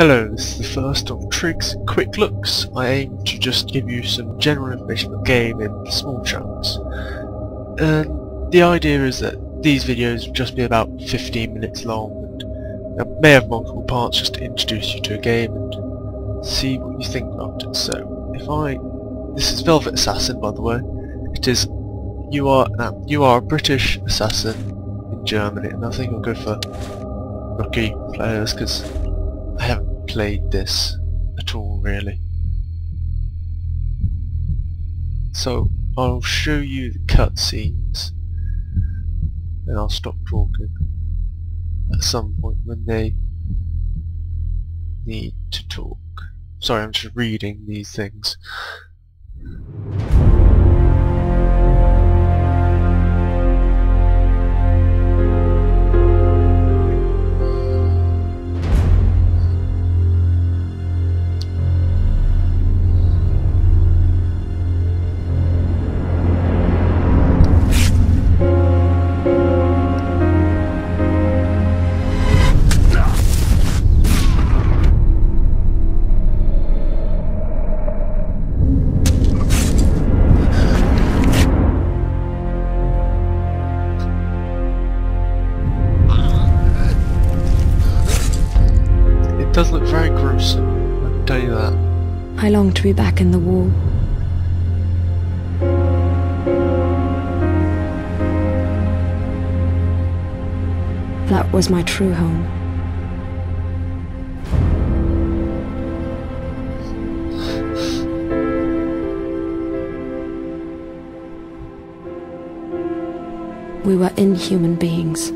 Hello, this is the first of Trigg's Quick Looks. I aim to just give you some general information about the game in small chunks. And the idea is that these videos will just be about 15 minutes long and I may have multiple parts just to introduce you to a game and see what you think about it. So, if I... This is Velvet Assassin by the way. It is... You are, um, you are a British assassin in Germany and I think I'll go for rookie players because I haven't played this at all really. So I'll show you the cutscenes and I'll stop talking at some point when they need to talk. Sorry, I'm just reading these things. I long to be back in the war. That was my true home. We were inhuman beings.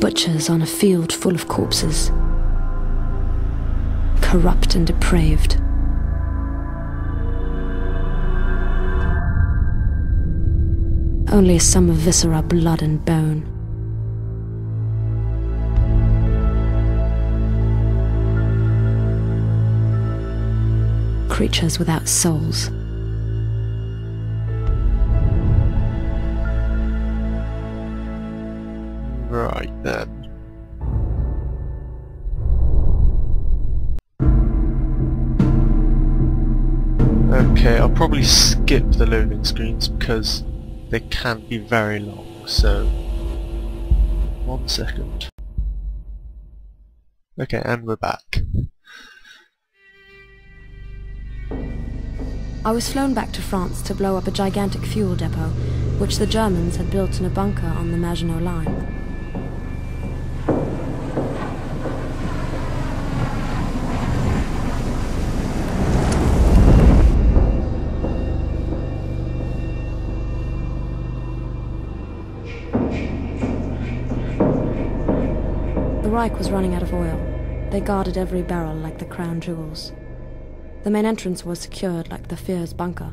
Butchers on a field full of corpses corrupt and depraved. Only some of viscera, blood and bone. Creatures without souls. Right then. Okay, I'll probably skip the loading screens because they can be very long, so... One second. Okay, and we're back. I was flown back to France to blow up a gigantic fuel depot, which the Germans had built in a bunker on the Maginot Line. Reich was running out of oil. They guarded every barrel like the crown jewels. The main entrance was secured like the Führer's bunker.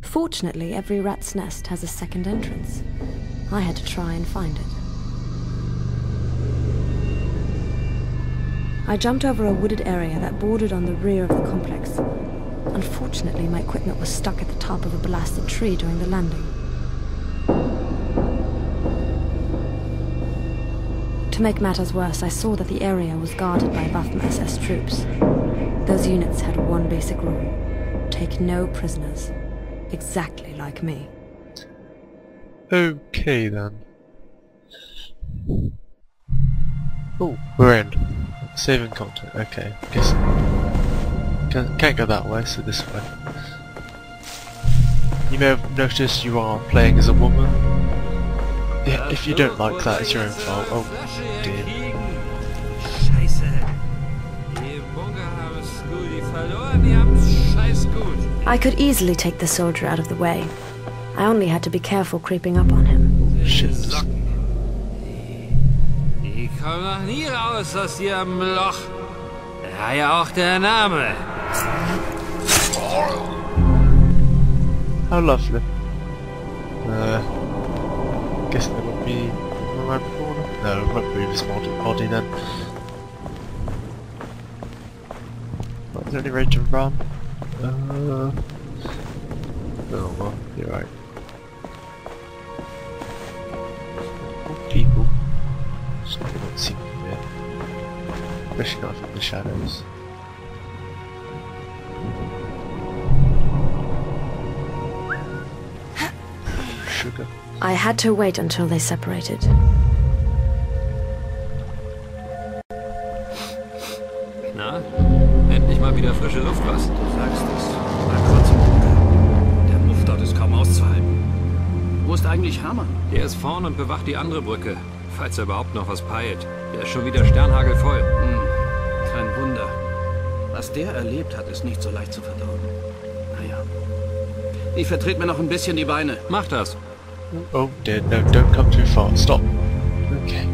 Fortunately, every rat's nest has a second entrance. I had to try and find it. I jumped over a wooded area that bordered on the rear of the complex. Unfortunately, my equipment was stuck at the top of a blasted tree during the landing. To make matters worse, I saw that the area was guarded by Waffen SS troops. Those units had one basic rule. Take no prisoners. Exactly like me. Okay then. Oh, we're in. Saving content, okay. Guess can't, can't go that way, so this way. You may have noticed you are playing as a woman. Yeah, if you don't like that, it's your own fault. Oh dear. Scheiße. Die Bunker haben es gut, die verloren, die haben es scheiß gut. I could easily take the soldier out of the way. I only had to be careful creeping up on him. Shit. Socken. Die, die kommen noch nie raus aus ihrem Loch. Daher auch der Name. How lovely. Uh, guessing there won't be around the corner? No, it won't be this body, body then. Is there any way to run? Uh, oh well, you're right. People. Something else Especially not from the shadows. Sugar. I had to wait until they separated. Na? Endlich mal wieder frische Luft, was? Du sagst es. Bleib trotzdem runter. Der Muff dort ist kaum auszuhalten. Wo ist eigentlich Hermann? Der ist vorn und bewacht die andere Brücke. Falls er überhaupt noch was peilt. Der ist schon wieder sternhagelvoll. Hm, kein Wunder. Was der erlebt hat, ist nicht so leicht zu verdauen. Naja. Ich vertrete mir noch ein bisschen die Beine. Mach das. Oh dear, no, don't come too far. Stop. Okay.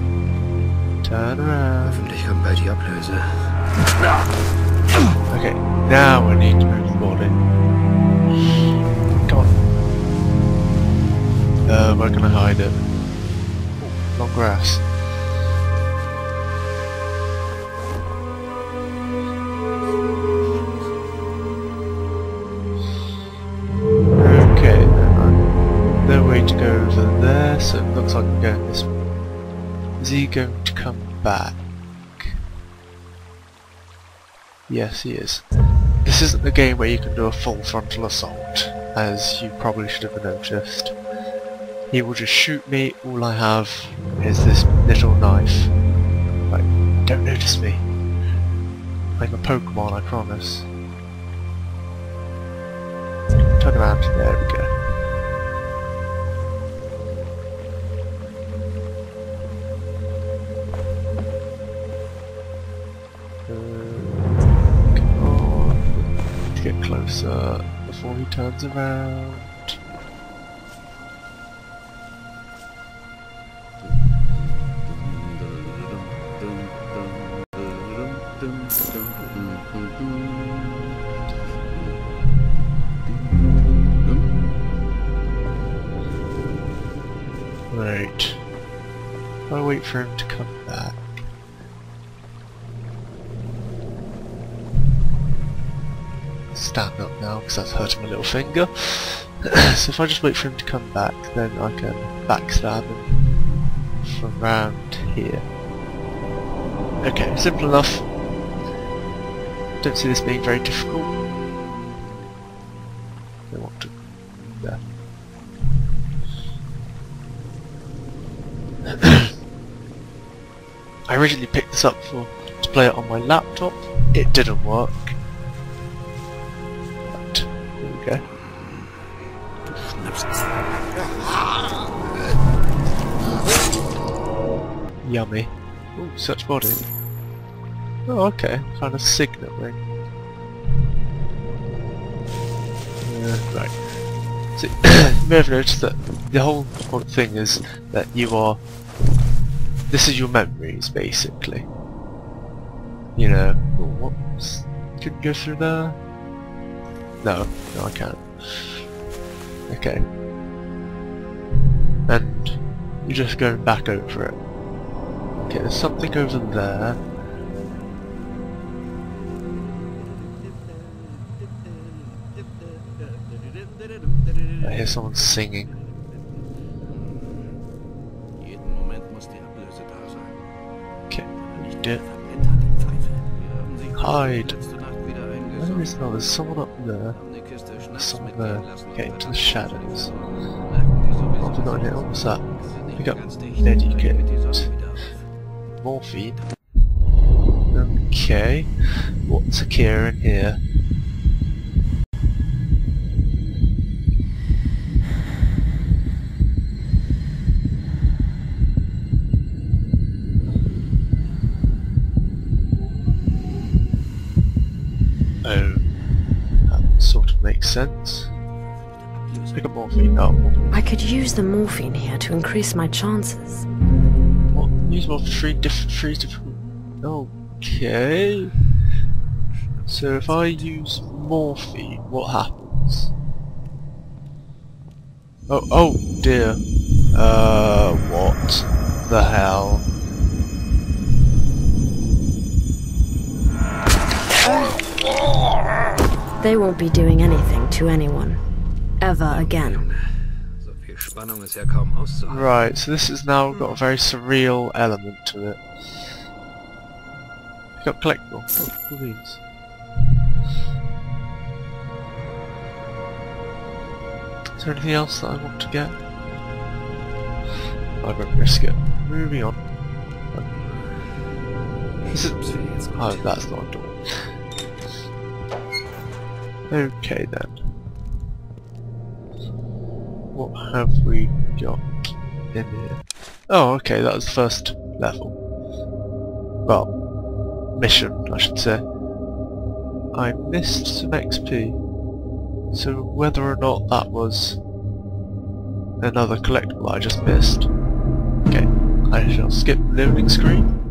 Turn around. Hoffentlich kommt bald die Ablöse. Okay, now we need to move the body. Come on. Uh, we're gonna hide it. Ooh, long grass. Is he going to come back? Yes, he is. This isn't a game where you can do a full frontal assault, as you probably should have noticed. He will just shoot me, all I have is this little knife. Right, don't notice me. I'm a Pokemon, I promise. Turn around, there we go. Get closer uh, before he turns around. Right. I'll wait for him to come back. Stand up now because that's hurting my little finger. so if I just wait for him to come back, then I can backstab him from round here. Okay, simple enough. Don't see this being very difficult. I want to. There. I originally picked this up for to play it on my laptop. It didn't work. Go. Yummy. Ooh, such body. Oh, okay. Found a signet ring. Right. So, you may have noticed that the whole, thing is that you are... This is your memories, basically. You know... Oh, whoops. Couldn't go through there? No, no I can't. Okay. And you're just going back over it. Okay, there's something over there. I hear someone singing. Okay, sie Hide. Eingesammelt. is no, there's someone up there. Someone there. Okay, into the shadows. Oh, what have we got here? What's that? Sonne wieder auf. Morphine. Okay. What's a cure in here? Oh. That sort of makes sense. Pick up morphine. Oh, I could use the morphine here to increase my chances. What? Use more three different, three different. Okay. So if I use morphine, what happens? Oh, oh dear. Uh, what the hell? They won't be doing anything to anyone. Ever again. Right, so this has now got a very surreal element to it. Got collectible. Oh, cool beans. Is there anything else that I want to get? I won't risk it. Moving on. Is... Oh, that's not a door. Okay then. What have we got in here? Oh, okay, that was the first level. Well, mission, I should say. I missed some XP. So whether or not that was another collectible I just missed. Okay, I shall skip the loading screen.